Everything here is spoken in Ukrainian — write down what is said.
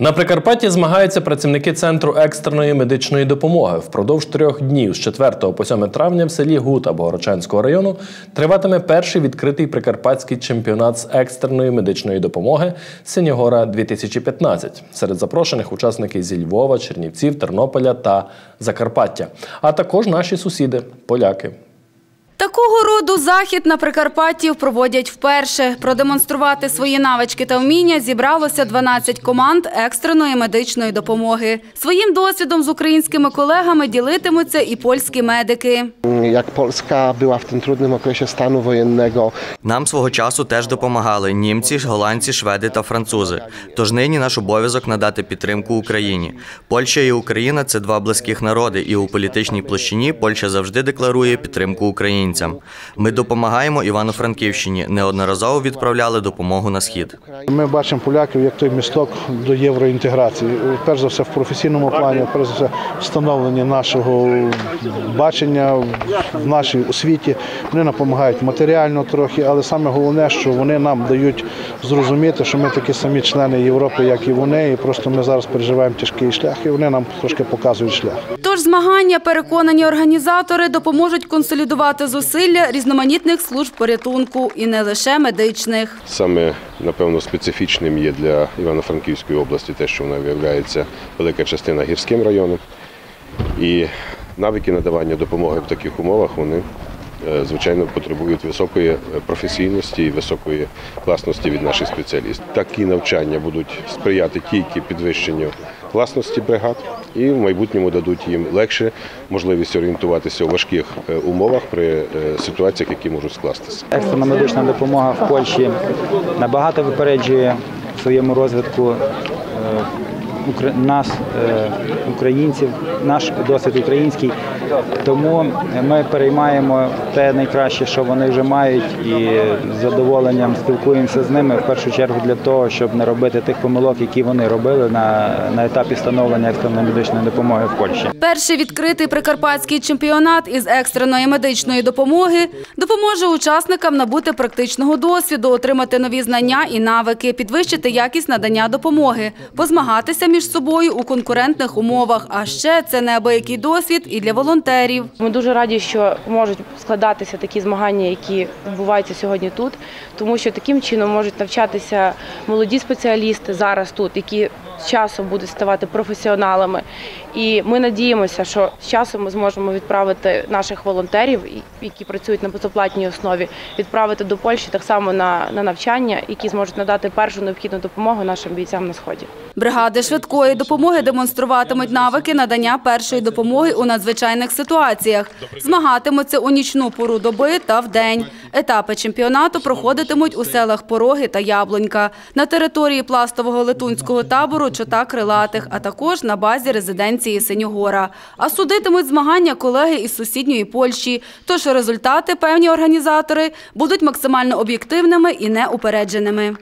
На Прикарпатті змагаються працівники центру екстреної медичної допомоги. Впродовж трьох днів з 4 по 7 травня в селі Гута Богородчанського району триватиме перший відкритий прикарпатський чемпіонат з екстреної медичної допомоги Синігора 2015 серед запрошених учасників зі Львова, Чернівців, Тернополя та Закарпаття, а також наші сусіди поляки. Такого роду захід на Прикарпатті проводять вперше. Продемонструвати свої навички та вміння зібралося 12 команд екстреної медичної допомоги. Своїм досвідом з українськими kolegami ділитимуться і польські медики. jak Polska była w tym trudnym okresie stanu wojennego. Нам свого часу теж допомагали німці, голландці, шведи та французи. Тож нині наш обов'язок надати підтримку Україні. Польща і Україна це два близьких народи, і у політичній площині Польща завжди декларує підтримку українцям. Ми допомагаємо Івано-Франківщині. Неодноразово відправляли допомогу на схід. Ми бачимо поляків як той місток до євроінтеграції. Перш за все в професійному плані, перш за все встановлення нашого бачення в нашій освіті. Вони нам допомагають матеріально трохи, але саме головне, що вони нам дають зрозуміти, що ми такі самі члени Європи, як і вони, і просто ми зараз переживаємо тяжкий шлях, і вони нам трошки показують шлях. Тож змагання, переконані організатори, допоможуть консолідувати зусилля різноманітних служб порятунку і не лише медичних. Саме напевно специфічним є для Івано-Франківської області те, що вона виявляється велика частина гірським районом. І навики надавання допомоги в таких умовах вони е, звичайно потребують високої е, професійності і високої класності від наших спеціалістів. Такі навчання будуть сприяти тільки підвищенню класності бригад і в майбутньому дадуть їм легше можливість орієнтуватися у важких е, умовах при е, ситуаціях, які можуть скластися. Екстрена медична допомога в Польщі набагато випереджує в своєму розвитку е, нас, українців, наш досвід український. Тому ми переймаємо те найкраще, що вони вже мають, і з задоволенням спілкуємося з ними в першу чергу для того, щоб не робити тих помилок, які вони робили на, на етапі встановлення екстреної медичної допомоги в Польщі. Перший відкритий прикарпатський чемпіонат із екстреної медичної допомоги допоможе учасникам набути практичного досвіду, отримати нові знання і навики, підвищити якість надання допомоги, позмагатися між собою у конкурентних умовах. А ще це неабиякий досвід і для волонтерів. Ми дуже раді, що можуть складатися такі змагання, які відбуваються сьогодні тут, тому що таким чином можуть навчатися молоді спеціалісти зараз тут, які з часом будуть ставати професіоналами. І ми надіємося, що з часом ми зможемо відправити наших волонтерів, які працюють на безоплатній основі, відправити до Польщі так само на, на навчання, які зможуть надати першу необхідну допомогу нашим бійцям на сході. Бригади швидкої допомоги демонструватимуть навики надання першої допомоги у надзвичайних ситуаціях. Змагатимуться у нічну пору доби та вдень. Етапи чемпіонату проходитимуть у селах Пороги та Яблонька, на території пластового летунського табору Чота Крилатих, а також на базі резиденції Синьогора. А судитимуть змагання колеги із сусідньої Польщі. Тож результати, певні організатори, будуть максимально об'єктивними і неупередженими.